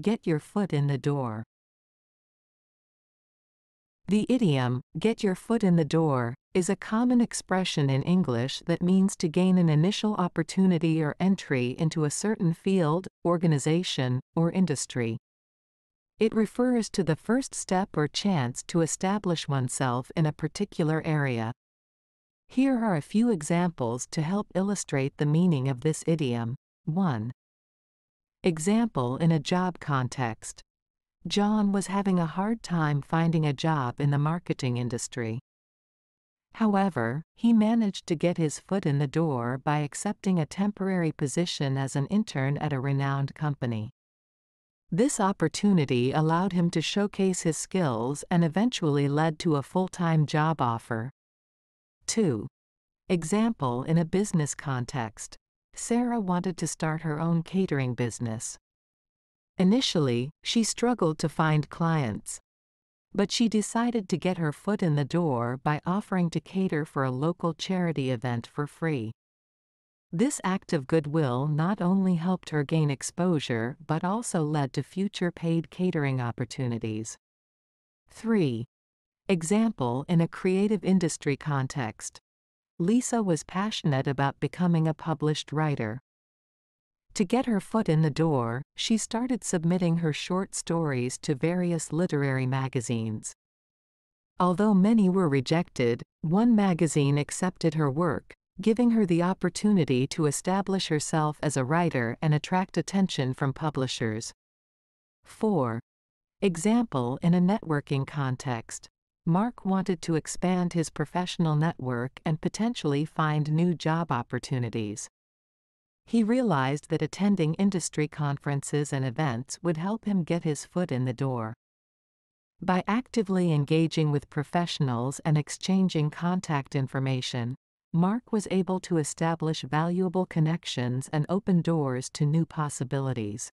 get your foot in the door. The idiom, get your foot in the door, is a common expression in English that means to gain an initial opportunity or entry into a certain field, organization, or industry. It refers to the first step or chance to establish oneself in a particular area. Here are a few examples to help illustrate the meaning of this idiom. 1. Example in a job context. John was having a hard time finding a job in the marketing industry. However, he managed to get his foot in the door by accepting a temporary position as an intern at a renowned company. This opportunity allowed him to showcase his skills and eventually led to a full-time job offer. 2. Example in a business context. Sarah wanted to start her own catering business. Initially, she struggled to find clients. But she decided to get her foot in the door by offering to cater for a local charity event for free. This act of goodwill not only helped her gain exposure but also led to future paid catering opportunities. 3. Example in a creative industry context. Lisa was passionate about becoming a published writer. To get her foot in the door, she started submitting her short stories to various literary magazines. Although many were rejected, one magazine accepted her work, giving her the opportunity to establish herself as a writer and attract attention from publishers. 4. Example in a networking context. Mark wanted to expand his professional network and potentially find new job opportunities. He realized that attending industry conferences and events would help him get his foot in the door. By actively engaging with professionals and exchanging contact information, Mark was able to establish valuable connections and open doors to new possibilities.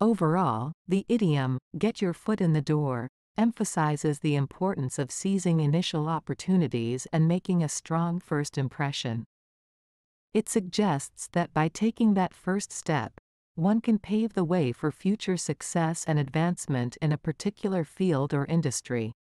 Overall, the idiom, get your foot in the door, emphasizes the importance of seizing initial opportunities and making a strong first impression. It suggests that by taking that first step, one can pave the way for future success and advancement in a particular field or industry.